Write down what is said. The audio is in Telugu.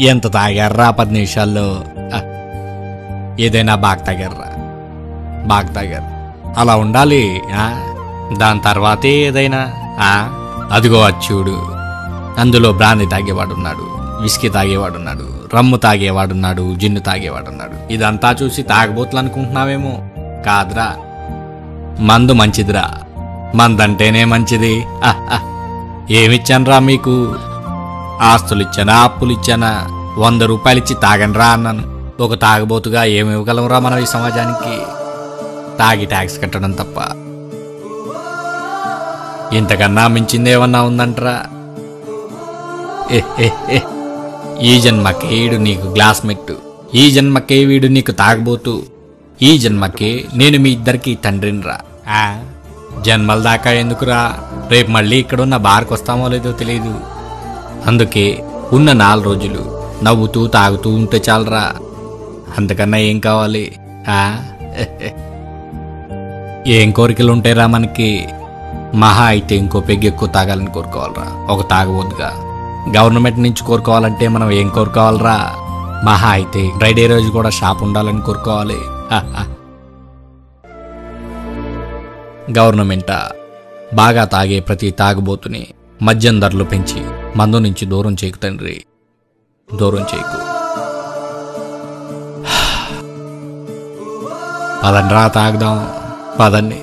ఎంత తాగారా పది నిమిషాల్లో? ఆ, ఏదైనా బాగా తాగారా? బాగా తాగారు. అలా ఉండాలి ఆ? దాని తర్వాతే ఏదైనా ఆ? అదిగో అచ్చుడు అందులో బ్రాంది తాగేవాడున్నాడు విస్కీ తాగేవాడున్నాడు రమ్ము తాగేవాడున్నాడు జిన్ను తాగేవాడున్నాడు. ఇదంతా చూసి తాగబోతులు అనుకుంటున్నావేమో కాదురా. మందు మంచిదిరా. మందంటేనే మంచిది. ఆహ్, మీకు? ఆస్తులు ఇచ్చానా వంద రూపాయలు ఇచ్చి తాగనరా అన్నాను. ఒక తాగబోతుగా ఏమి ఇవ్వగలమురా మనం ఈ సమాజానికి? తాగి ట్యాక్స్ కట్టడం తప్ప. ఇంతకన్నా మించిందేమన్నా ఉందంటరా? ఏ, ఏ, ఏ. ఈ జన్మకేయుడు నీకు గ్లాస్ మెట్టు ఈ జన్మకే వీడు నీకు తాగబోతు. ఈ జన్మకే నేను మీ ఇద్దరికి తండ్రినిరా. జన్మల దాకా ఎందుకురా? రేపు మళ్ళీ ఇక్కడున్న బార్కు వస్తామో లేదో తెలియదు అందుకే ఉన్న నాలుగు రోజులు నవ్వుతూ తాగుతూ ఉంటే చాలరా. అంతకన్నా ఏం కావాలి ఏం కోరికలు ఉంటాయిరా మనకి? మహా అయితే ఇంకో పెగ్గు ఎక్కువ తాగాలని కోరుకోవాలరా. ఒక తాగబోద్దుగా. గవర్నమెంట్ నుంచి కోరుకోవాలంటే మనం ఏం కోరుకోవాలరా? మహా అయితే ఫ్రైడే రోజు కూడా షాప్ ఉండాలని కోరుకోవాలి. గవర్నమెంటా? బాగా తాగే ప్రతి తాగుబోతుని మద్యం ధరలు పెంచి మందు నుంచి దూరం చేయకు తండ్రి. దూరం చేయకు. పదండ్రా తాగుదాం. పదండి.